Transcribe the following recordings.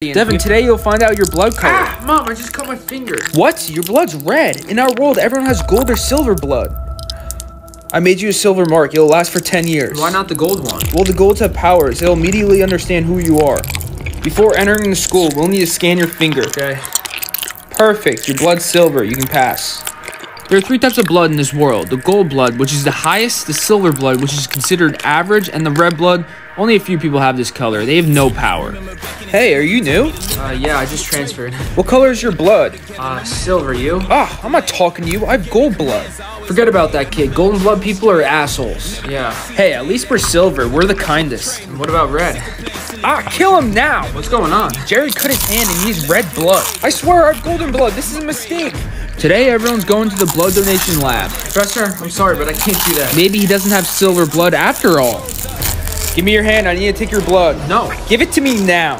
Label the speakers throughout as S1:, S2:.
S1: Devin, today you'll find out your blood color.
S2: Ah, mom, I just cut my finger.
S1: What? Your blood's red. In our world, everyone has gold or silver blood. I made you a silver mark. It'll last for 10 years.
S2: Why not the gold one?
S1: Well, the golds have powers. They'll immediately understand who you are. Before entering the school, we'll need to scan your finger.
S2: Okay.
S1: Perfect. Your blood's silver. You can pass. There are three types of blood in this world. The gold blood, which is the highest, the silver blood, which is considered average, and the red blood, only a few people have this color. They have no power. Hey, are you new?
S2: Uh, yeah, I just transferred.
S1: What color is your blood?
S2: Uh, silver, you?
S1: Ah, I'm not talking to you. I have gold blood.
S2: Forget about that kid. Golden blood people are assholes. Yeah.
S1: Hey, at least we're silver. We're the kindest.
S2: What about red?
S1: Ah, kill him now!
S2: What's going on?
S1: Jerry cut his hand and he's red blood. I swear I have golden blood. This is a mistake. Today, everyone's going to the blood donation lab.
S2: Professor, I'm sorry, but I can't do that.
S1: Maybe he doesn't have silver blood after all. Give me your hand. I need to take your blood.
S2: No.
S1: Give it to me now.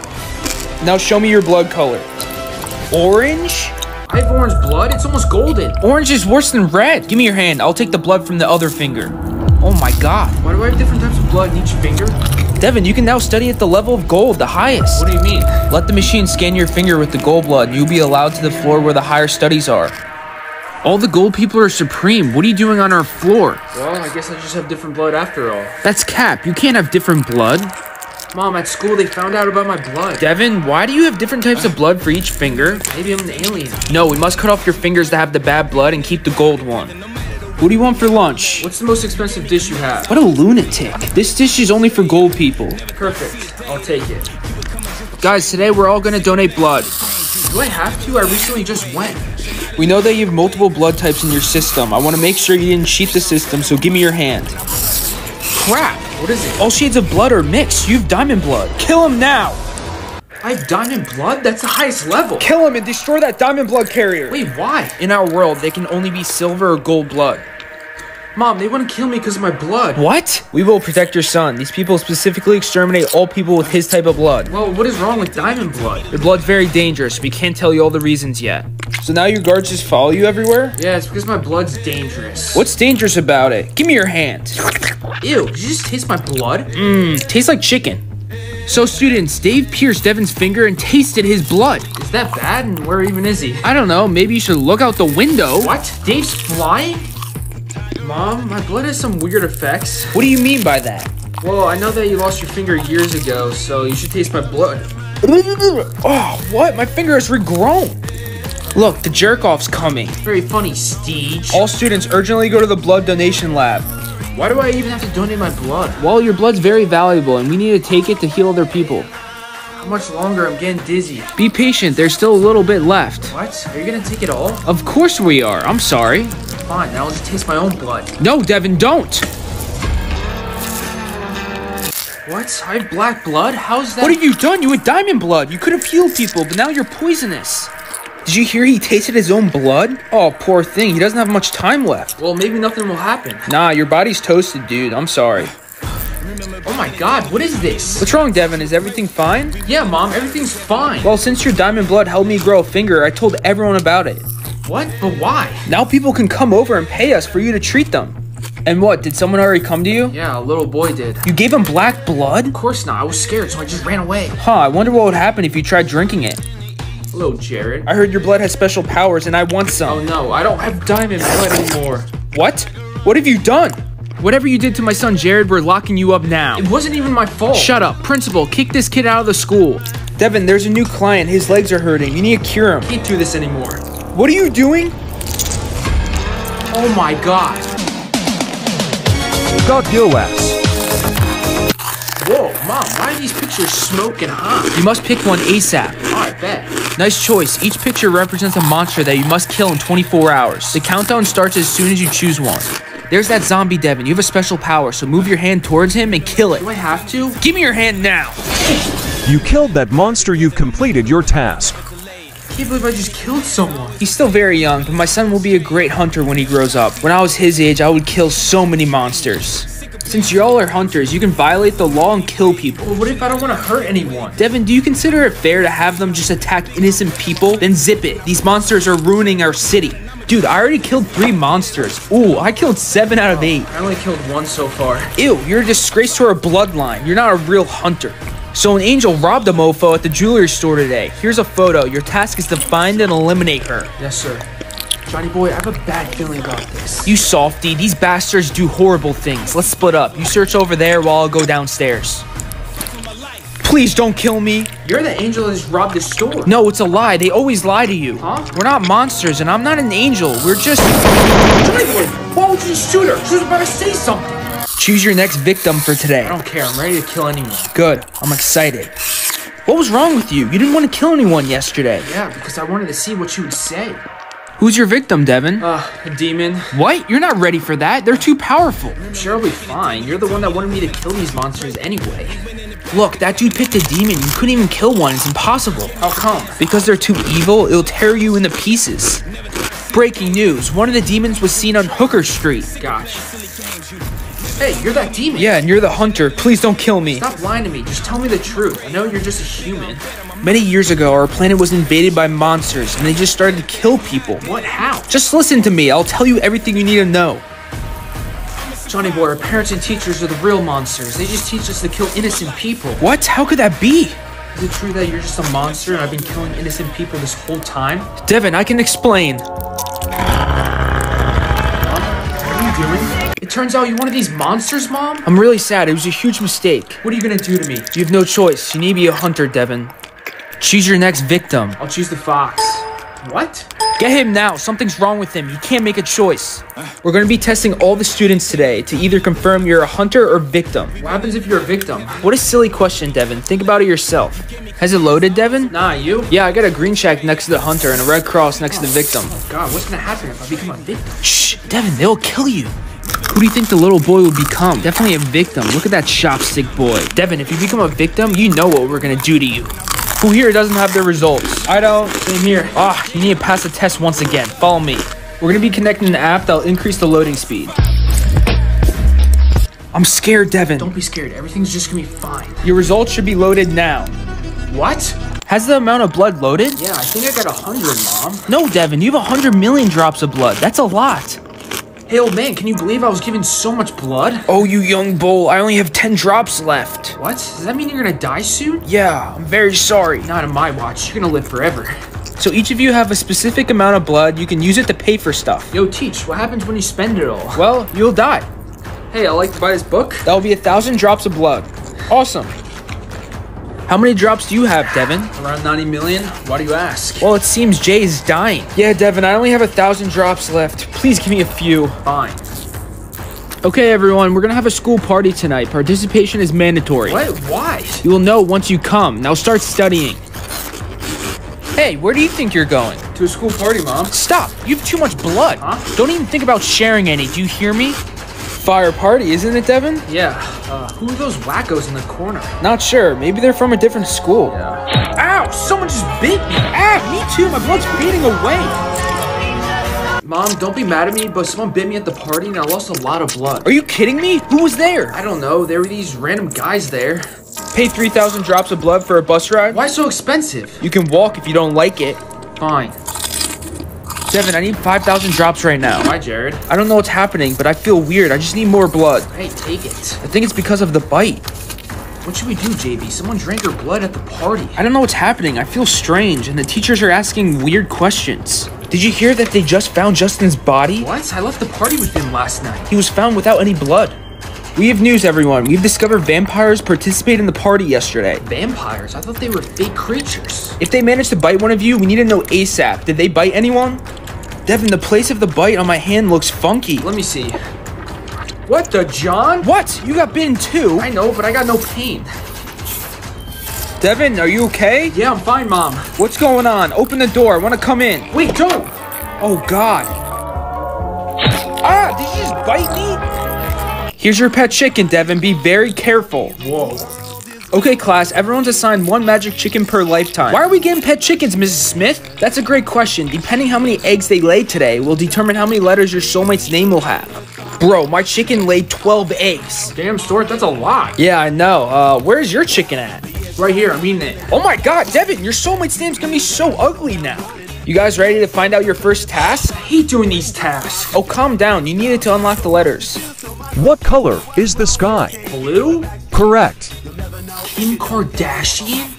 S1: Now show me your blood color. Orange?
S2: I have orange blood. It's almost golden.
S1: Orange is worse than red. Give me your hand. I'll take the blood from the other finger. Oh my god.
S2: Why do I have different types of blood in each finger?
S1: Devin, you can now study at the level of gold, the highest.
S2: What do you mean?
S1: Let the machine scan your finger with the gold blood. You'll be allowed to the floor where the higher studies are. All the gold people are supreme. What are you doing on our floor?
S2: Well, I guess I just have different blood after all.
S1: That's cap. You can't have different blood.
S2: Mom, at school they found out about my blood.
S1: Devin, why do you have different types of blood for each finger?
S2: Maybe I'm an alien.
S1: No, we must cut off your fingers to have the bad blood and keep the gold one. What do you want for lunch?
S2: What's the most expensive dish you have?
S1: What a lunatic. This dish is only for gold people.
S2: Perfect. I'll take it.
S1: Guys, today we're all gonna donate blood.
S2: Do I have to? I recently just went.
S1: We know that you have multiple blood types in your system. I want to make sure you didn't cheat the system, so give me your hand. Crap!
S2: What is it?
S1: All shades of blood are mixed. You have diamond blood. Kill him now!
S2: I have diamond blood? That's the highest level.
S1: Kill him and destroy that diamond blood carrier.
S2: Wait, why?
S1: In our world, they can only be silver or gold blood.
S2: Mom, they want to kill me because of my blood.
S1: What? We will protect your son. These people specifically exterminate all people with his type of blood.
S2: Well, what is wrong with diamond blood?
S1: Your blood's very dangerous. We can't tell you all the reasons yet. So now your guards just follow you everywhere?
S2: Yeah, it's because my blood's dangerous.
S1: What's dangerous about it? Give me your hand.
S2: Ew, did you just taste my blood?
S1: Mmm, tastes like chicken. So students, Dave pierced Devin's finger and tasted his blood.
S2: Is that bad? And where even is he?
S1: I don't know, maybe you should look out the window.
S2: What? Dave's flying? Mom, my blood has some weird effects.
S1: What do you mean by that?
S2: Well, I know that you lost your finger years ago, so you should taste my blood.
S1: Oh, what? My finger has regrown. Look, the jerk off's coming.
S2: Very funny, Steege.
S1: All students urgently go to the blood donation lab.
S2: Why do I even have to donate my blood?
S1: Well, your blood's very valuable and we need to take it to heal other people.
S2: How much longer? I'm getting dizzy.
S1: Be patient, there's still a little bit left.
S2: What? Are you gonna take it all?
S1: Of course we are. I'm sorry.
S2: Fine, now I'll just taste my own blood.
S1: No, Devin, don't.
S2: What? I have black blood? How's that?
S1: What have you done? You had diamond blood. You could have healed people, but now you're poisonous. Did you hear he tasted his own blood? Oh, poor thing. He doesn't have much time left.
S2: Well, maybe nothing will happen.
S1: Nah, your body's toasted, dude. I'm sorry.
S2: Oh my god, what is this?
S1: What's wrong, Devin? Is everything fine?
S2: Yeah, Mom, everything's fine.
S1: Well, since your diamond blood helped me grow a finger, I told everyone about it.
S2: what? But why?
S1: Now people can come over and pay us for you to treat them. And what, did someone already come to you?
S2: Yeah, a little boy did.
S1: You gave him black blood?
S2: Of course not. I was scared, so I just ran away.
S1: Huh, I wonder what would happen if you tried drinking it.
S2: Hello, Jared.
S1: I heard your blood has special powers and I want some.
S2: Oh no, I don't have diamond blood anymore.
S1: What? What have you done? Whatever you did to my son Jared, we're locking you up now.
S2: It wasn't even my fault.
S1: Shut up. Principal, kick this kid out of the school. Devin, there's a new client. His legs are hurting. You need to cure him.
S2: Can't do this anymore.
S1: What are you doing?
S2: Oh my god.
S3: Got your ass.
S2: Whoa, Mom, why are these pictures smoking hot?
S1: You must pick one ASAP.
S2: Alright, oh, bet.
S1: Nice choice. Each picture represents a monster that you must kill in 24 hours. The countdown starts as soon as you choose one. There's that zombie Devin. You have a special power, so move your hand towards him and kill it.
S2: Do I have to?
S1: Give me your hand now.
S3: You killed that monster, you've completed your task.
S2: I can't believe I just killed someone.
S1: He's still very young, but my son will be a great hunter when he grows up. When I was his age, I would kill so many monsters. Since y'all are hunters, you can violate the law and kill people.
S2: But what if I don't want to hurt anyone?
S1: Devin, do you consider it fair to have them just attack innocent people? Then zip it. These monsters are ruining our city. Dude, I already killed three monsters. Ooh, I killed seven out of oh, eight.
S2: I only killed one so far.
S1: Ew, you're a disgrace to our bloodline. You're not a real hunter. So an angel robbed a mofo at the jewelry store today. Here's a photo. Your task is to find and eliminate her.
S2: Yes, sir. Johnny boy, I have a bad feeling about this.
S1: You softy, these bastards do horrible things. Let's split up. You search over there while I'll go downstairs. Please don't kill me.
S2: You're the angel that just robbed the store.
S1: No, it's a lie. They always lie to you.
S2: Huh?
S1: We're not monsters, and I'm not an angel. We're just.
S2: Boy, why would you shoot her? She was about to say something.
S1: Choose your next victim for today.
S2: I don't care. I'm ready to kill anyone.
S1: Good. I'm excited. What was wrong with you? You didn't want to kill anyone yesterday.
S2: Yeah, because I wanted to see what you would say.
S1: Who's your victim, Devin?
S2: Uh, a demon.
S1: What? You're not ready for that. They're too powerful.
S2: I'm sure I'll be fine. You're the one that wanted me to kill these monsters anyway.
S1: Look, that dude picked a demon. You couldn't even kill one. It's impossible.
S2: How come?
S1: Because they're too evil, it'll tear you into pieces. Breaking news one of the demons was seen on Hooker Street.
S2: Gosh. Hey, you're that demon.
S1: Yeah, and you're the hunter. Please don't kill me.
S2: Stop lying to me. Just tell me the truth. I know you're just a human.
S1: Many years ago, our planet was invaded by monsters, and they just started to kill people.
S2: What? How?
S1: Just listen to me. I'll tell you everything you need to know.
S2: Johnny boy, our parents and teachers are the real monsters. They just teach us to kill innocent people.
S1: What? How could that be?
S2: Is it true that you're just a monster and I've been killing innocent people this whole time?
S1: Devin, I can explain.
S2: What are you doing? It turns out you're one of these monsters, Mom?
S1: I'm really sad. It was a huge mistake.
S2: What are you gonna do to me?
S1: You have no choice. You need to be a hunter, Devin. Choose your next victim.
S2: I'll choose the fox. What?
S1: Get him now. Something's wrong with him. He can't make a choice. We're going to be testing all the students today to either confirm you're a hunter or victim.
S2: What happens if you're a victim?
S1: What a silly question, Devin. Think about it yourself. Has it loaded, Devin?
S2: Nah, you?
S1: Yeah, I got a green check next to the hunter and a red cross next to the victim.
S2: Oh, God, what's gonna happen if I become a victim?
S1: Shh, Devin, they'll kill you. Who do you think the little boy will become? Definitely a victim. Look at that chopstick boy. Devin, if you become a victim, you know what we're gonna do to you. Who here doesn't have their results? I don't.
S2: Same here.
S1: Ah, you need to pass the test once again. Follow me. We're gonna be connecting an app that'll increase the loading speed. I'm scared, Devin.
S2: Don't be scared. Everything's just gonna be fine.
S1: Your results should be loaded now.
S2: What?
S1: Has the amount of blood loaded?
S2: Yeah, I think I got a hundred, Mom.
S1: No, Devin, you have 100 million drops of blood. That's a lot.
S2: Hey, old man, can you believe I was given so much blood?
S1: Oh, you young bull, I only have 10 drops left.
S2: What? Does that mean you're gonna die soon?
S1: Yeah, I'm very sorry.
S2: Not on my watch. You're gonna live forever.
S1: So each of you have a specific amount of blood. You can use it to pay for stuff.
S2: Yo, Teach, what happens when you spend it all?
S1: Well, you'll die.
S2: Hey, I'd like to buy this book.
S1: That'll be a thousand drops of blood. Awesome. How many drops do you have, Devin?
S2: Around 90 million? Why do you ask?
S1: Well, it seems Jay is dying. Yeah, Devin, I only have a thousand drops left. Please give me a few.
S2: Fine.
S1: Okay, everyone, we're gonna have a school party tonight. Participation is mandatory.
S2: What? Why?
S1: You will know once you come. Now start studying. Hey, where do you think you're going?
S2: To a school party, Mom.
S1: Stop! You have too much blood.
S2: Huh?
S1: Don't even think about sharing any. Do you hear me? Fire party, isn't it, Devin?
S2: Yeah. Uh, who are those wackos in the corner?
S1: Not sure. Maybe they're from a different school.
S2: Yeah. Ow! Someone just bit me! Ah, me too! My blood's fading away! Mom, don't be mad at me, but someone bit me at the party and I lost a lot of blood.
S1: Are you kidding me? Who was there?
S2: I don't know, there were these random guys there.
S1: Pay 3,000 drops of blood for a bus ride?
S2: Why so expensive?
S1: You can walk if you don't like it.
S2: Fine.
S1: Devin, I need 5,000 drops right now.
S2: Why, Jared?
S1: I don't know what's happening, but I feel weird. I just need more blood.
S2: Hey, take it.
S1: I think it's because of the bite.
S2: What should we do, JB? Someone drank her blood at the party.
S1: I don't know what's happening. I feel strange, and the teachers are asking weird questions. Did you hear that they just found Justin's body?
S2: What? I left the party with him last night.
S1: He was found without any blood. We have news, everyone. We've discovered vampires participated in the party yesterday.
S2: Vampires? I thought they were fake creatures.
S1: If they managed to bite one of you, we need to know ASAP. Did they bite anyone? Devin, the place of the bite on my hand looks funky.
S2: Let me see. What the John?
S1: What? You got bitten too?
S2: I know, but I got no pain.
S1: Devin, are you okay?
S2: Yeah, I'm fine, Mom.
S1: What's going on? Open the door. I want to come in.
S2: Wait, don't!
S1: Oh, God. Ah, did you just bite me? Here's your pet chicken, Devin. Be very careful.
S2: Whoa.
S1: Okay, class, everyone's assigned one magic chicken per lifetime. Why are we getting pet chickens, Mrs. Smith? That's a great question. Depending how many eggs they lay today will determine how many letters your soulmate's name will have. Bro, my chicken laid 12 eggs.
S2: Damn, Stuart, that's a lot.
S1: Yeah, I know. Uh, where's your chicken at?
S2: Right here, I'm eating it.
S1: Oh my god, Devin, your soulmate's name's gonna be so ugly now. You guys ready to find out your first task?
S2: I hate doing these tasks.
S1: Oh, calm down. You needed to unlock the letters.
S3: What color is the sky?
S2: Blue?
S3: Correct.
S2: Kim Kardashian?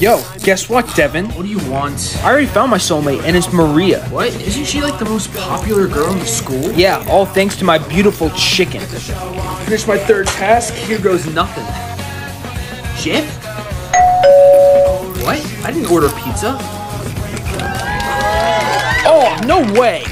S1: Yo, guess what, Devin?
S2: What do you want?
S1: I already found my soulmate, and it's Maria.
S2: What? Isn't she like the most popular girl in the school?
S1: Yeah, all thanks to my beautiful chicken.
S2: Finish my third task. Here goes nothing. Jif? What? I didn't order pizza.
S1: Oh, no way!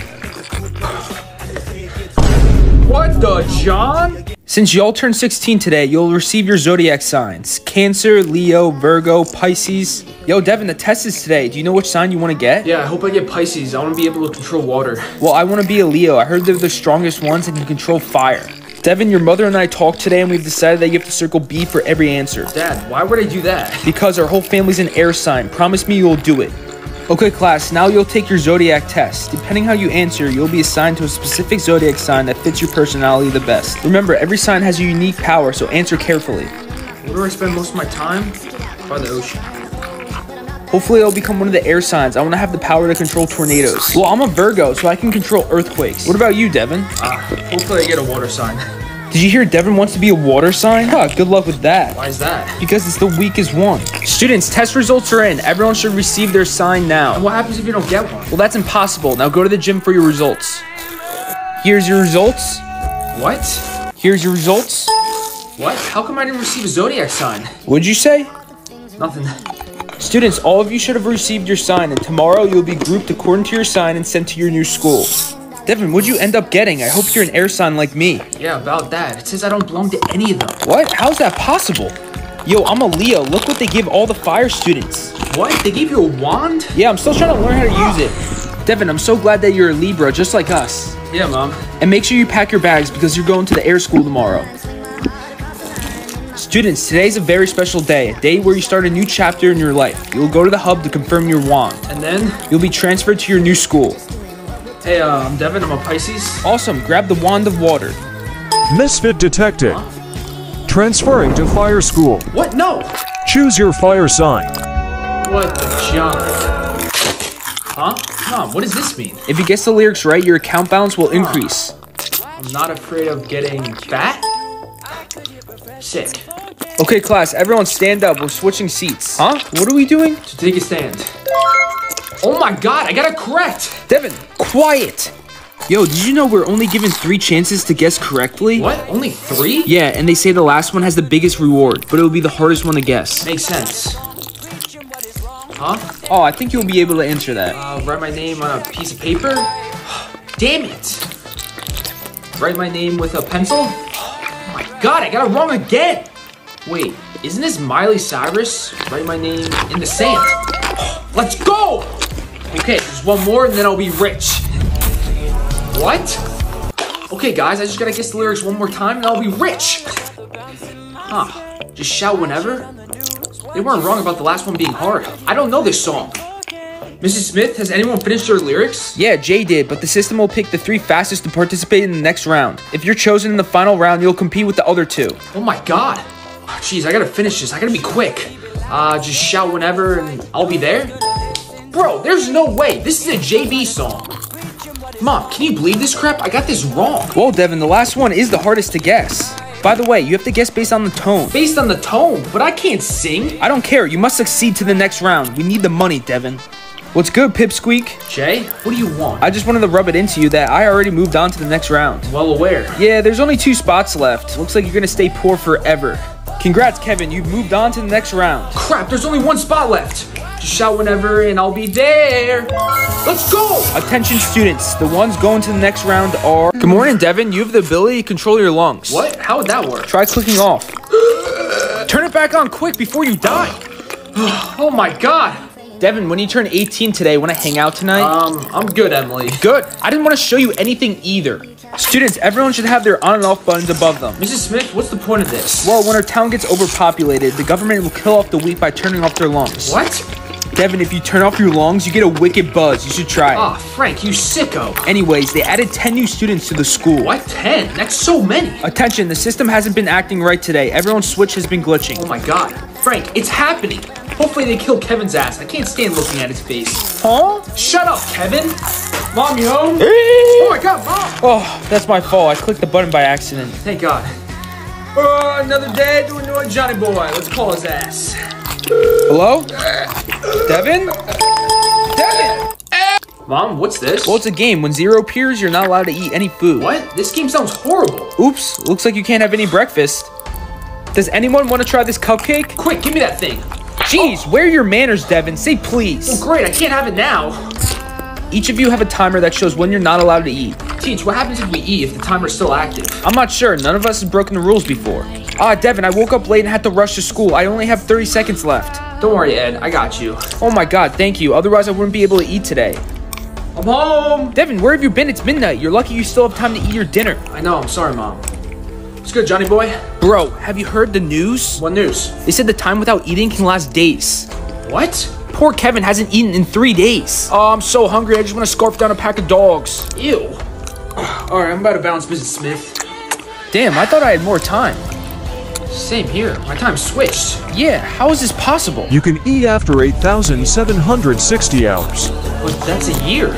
S2: What the John?
S1: Since y'all turned 16 today, you'll receive your zodiac signs Cancer, Leo, Virgo, Pisces. Yo, Devin, the test is today. Do you know which sign you want to get?
S2: Yeah, I hope I get Pisces. I want to be able to control water.
S1: Well, I want to be a Leo. I heard they're the strongest ones and can control fire. Devin, your mother and I talked today and we've decided that you have to circle B for every answer.
S2: Dad, why would I do that?
S1: Because our whole family's an air sign. Promise me you'll do it. Okay, class, now you'll take your zodiac test. Depending how you answer, you'll be assigned to a specific zodiac sign that fits your personality the best. Remember, every sign has a unique power, so answer carefully.
S2: Where do I spend most of my time? By the ocean.
S1: Hopefully, I'll become one of the air signs. I want to have the power to control tornadoes. Well, I'm a Virgo, so I can control earthquakes. What about you, Devin?
S2: Ah, hopefully I get a water sign.
S1: Did you hear Devin wants to be a water sign? Huh, good luck with that.
S2: Why is that?
S1: Because it's the weakest one. Students, test results are in. Everyone should receive their sign now.
S2: And what happens if you don't get one?
S1: Well, that's impossible. Now go to the gym for your results. Here's your results.
S2: What?
S1: Here's your results.
S2: What? How come I didn't receive a zodiac sign?
S1: What'd you say?
S2: Nothing.
S1: Students, all of you should have received your sign, and tomorrow you'll be grouped according to your sign and sent to your new school. Devin, what'd you end up getting? I hope you're an air sign like me.
S2: Yeah, about that. It says I don't belong to any of them.
S1: What? How's that possible? Yo, I'm a Leo. Look what they give all the fire students.
S2: What? They gave you a wand?
S1: Yeah, I'm still trying to learn how to use it. Devin, I'm so glad that you're a Libra, just like us.
S2: Yeah, Mom.
S1: And make sure you pack your bags because you're going to the air school tomorrow. Students, today's a very special day, a day where you start a new chapter in your life. You'll go to the hub to confirm your wand.
S2: And then?
S1: You'll be transferred to your new school.
S2: Hey, uh, I'm Devin. I'm a Pisces.
S1: Awesome, grab the wand of water.
S3: Misfit detected. Transferring to fire school.
S2: What? No!
S3: Choose your fire sign.
S2: What the John? Huh? Mom, what does this mean?
S1: If you guess the lyrics right, your account balance will increase.
S2: I'm not afraid of getting fat? Sick.
S1: Okay, class, everyone stand up. We're switching seats. Huh? What are we doing?
S2: To take a stand. Oh my god, I got it correct!
S1: Devin, quiet! Yo, did you know we're only given three chances to guess correctly?
S2: What? Only three?
S1: Yeah, and they say the last one has the biggest reward, but it'll be the hardest one to guess.
S2: Makes sense. Huh?
S1: Oh, I think you'll be able to answer that.
S2: Uh, write my name on a piece of paper? Damn it! Write my name with a pencil? Oh my god, I got it wrong again! Wait, isn't this Miley Cyrus? Write my name in the sand. Let's go! Okay, just one more and then I'll be rich. What? Okay, guys, I just gotta guess the lyrics one more time and I'll be rich. Huh. Just shout whenever? They weren't wrong about the last one being hard. I don't know this song. Mrs. Smith, has anyone finished their lyrics?
S1: Yeah, Jay did, but the system will pick the three fastest to participate in the next round. If you're chosen in the final round, you'll compete with the other two.
S2: Oh my god. Jeez, I gotta finish this. I gotta be quick. Uh, just shout whenever and I'll be there. Bro, there's no way. This is a JB song. Mom, can you believe this crap? I got this wrong.
S1: Well, Devin, the last one is the hardest to guess. By the way, you have to guess based on the tone.
S2: Based on the tone, but I can't sing.
S1: I don't care. You must succeed to the next round. We need the money, Devin. What's good, Pipsqueak?
S2: Jay, what do you want?
S1: I just wanted to rub it into you that I already moved on to the next round.
S2: well aware.
S1: Yeah, there's only two spots left. Looks like you're gonna stay poor forever. Congrats, Kevin. You've moved on to the next round.
S2: Crap, there's only one spot left. Just shout whenever and I'll be there. Let's go!
S1: Attention, students. The ones going to the next round are. Good morning, Devin. You have the ability to control your lungs.
S2: What? How would that work?
S1: Try clicking off. Turn it back on quick before you die.
S2: Oh my god.
S1: Devin, when you turn 18 today, want to hang out tonight?
S2: Um, I'm good, Emily.
S1: Good. I didn't want to show you anything either. Students, everyone should have their on and off buttons above them.
S2: Mrs. Smith, what's the point of this?
S1: Well, when our town gets overpopulated, the government will kill off the weak by turning off their lungs.
S2: What?
S1: Devin, if you turn off your lungs, you get a wicked buzz. You should try it.
S2: Ah, Frank, you sicko.
S1: Anyways, they added 10 new students to the school.
S2: What? 10? That's so many.
S1: Attention, the system hasn't been acting right today. Everyone's switch has been glitching.
S2: Oh my god. Frank, it's happening. Hopefully they kill Kevin's ass. I can't stand looking at his face.
S1: Huh?
S2: Shut up, Kevin. Mom, you home? Oh my god, Mom.
S1: Oh, that's my fault. I clicked the button by accident.
S2: Thank God. Uh, another day doing new Johnny Boy. Let's call his ass.
S1: Hello? Devin? Devin!
S2: Mom, what's this?
S1: Well, it's a game. When zero appears, you're not allowed to eat any food.
S2: what? This game sounds horrible.
S1: Oops, looks like you can't have any breakfast. Does anyone want to try this cupcake?
S2: Quick, give me that thing.
S1: Jeez, where are your manners, Devin? Say please.
S2: Oh great, I can't have it now.
S1: Each of you have a timer that shows when you're not allowed to eat.
S2: Teach, what happens if we eat if the timer's still active?
S1: I'm not sure. None of us has broken the rules before. Ah, Devin, I woke up late and had to rush to school. I only have 30 seconds left.
S2: Don't worry, Ed. I got you.
S1: Oh my god, thank you. Otherwise, I wouldn't be able to eat today.
S2: I'm home.
S1: Devin, where have you been? It's midnight. You're lucky you still have time to eat your dinner.
S2: I know. I'm sorry, Mom. It's good, Johnny boy.
S1: Bro, have you heard the news?
S2: What news?
S1: They said the time without eating can last days.
S2: What?
S1: Poor Kevin hasn't eaten in three days. Oh, I'm so hungry. I just want to scarf down a pack of dogs.
S2: Ew. All right, I'm about to bounce, Mrs. Smith.
S1: Damn, I thought I had more time.
S2: Same here. My time switched.
S1: Yeah, how is this possible?
S3: You can eat after 8,760 hours.
S2: But that's a year.